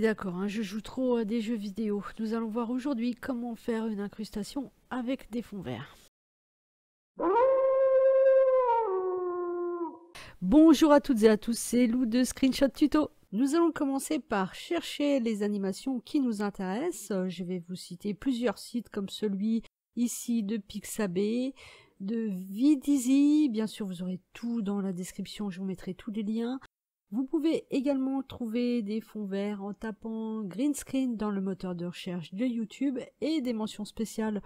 d'accord, hein, je joue trop à des jeux vidéo. Nous allons voir aujourd'hui comment faire une incrustation avec des fonds verts. Bonjour à toutes et à tous, c'est Lou de Screenshot Tuto. Nous allons commencer par chercher les animations qui nous intéressent. Je vais vous citer plusieurs sites comme celui ici de Pixabay, de Vidizy. Bien sûr, vous aurez tout dans la description, je vous mettrai tous les liens. Vous pouvez également trouver des fonds verts en tapant green screen dans le moteur de recherche de YouTube et des mentions spéciales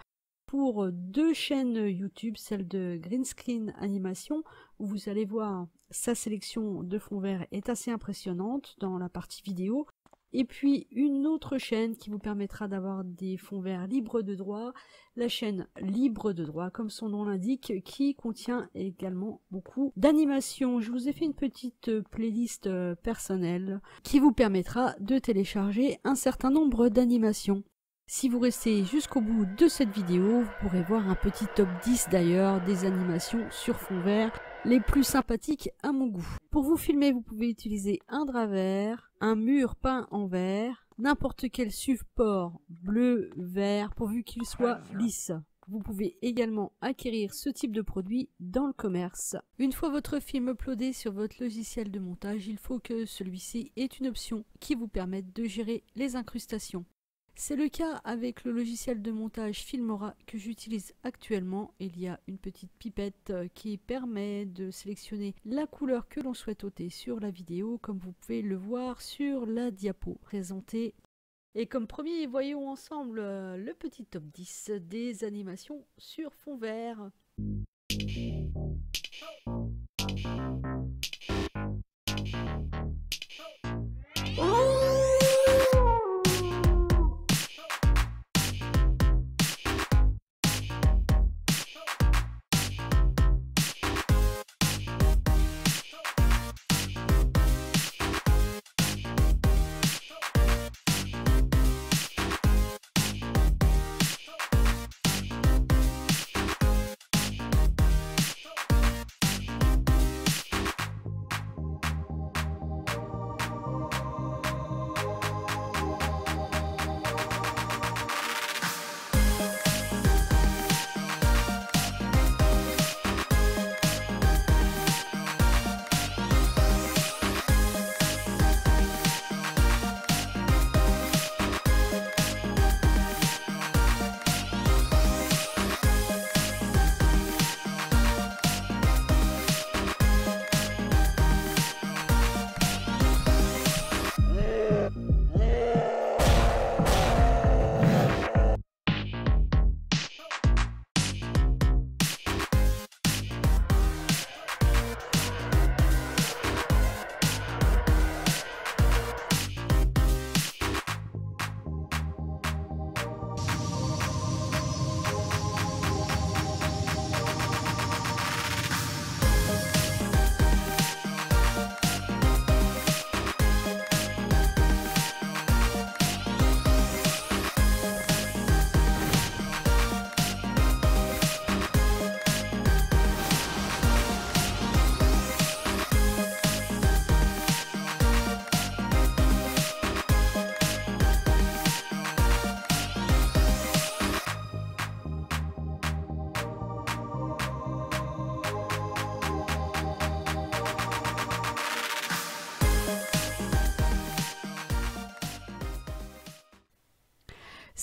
pour deux chaînes YouTube, celle de Green Screen Animation, où vous allez voir sa sélection de fonds verts est assez impressionnante dans la partie vidéo, et puis une autre chaîne qui vous permettra d'avoir des fonds verts libres de droit, la chaîne libre de droit comme son nom l'indique qui contient également beaucoup d'animations. Je vous ai fait une petite playlist euh, personnelle qui vous permettra de télécharger un certain nombre d'animations. Si vous restez jusqu'au bout de cette vidéo, vous pourrez voir un petit top 10 d'ailleurs des animations sur fond vert les plus sympathiques à mon goût. Pour vous filmer, vous pouvez utiliser un drap vert, un mur peint en vert, n'importe quel support bleu, vert, pourvu qu'il soit lisse. Vous pouvez également acquérir ce type de produit dans le commerce. Une fois votre film uploadé sur votre logiciel de montage, il faut que celui-ci ait une option qui vous permette de gérer les incrustations. C'est le cas avec le logiciel de montage Filmora que j'utilise actuellement. Il y a une petite pipette euh, qui permet de sélectionner la couleur que l'on souhaite ôter sur la vidéo, comme vous pouvez le voir sur la diapo présentée. Et comme premier, voyons ensemble euh, le petit top 10 des animations sur fond vert.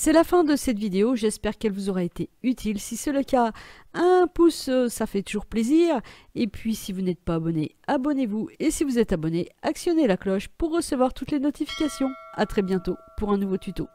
C'est la fin de cette vidéo, j'espère qu'elle vous aura été utile. Si c'est le cas, un pouce, euh, ça fait toujours plaisir. Et puis si vous n'êtes pas abonné, abonnez-vous. Et si vous êtes abonné, actionnez la cloche pour recevoir toutes les notifications. A très bientôt pour un nouveau tuto.